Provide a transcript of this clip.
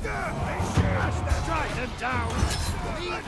Smash them down!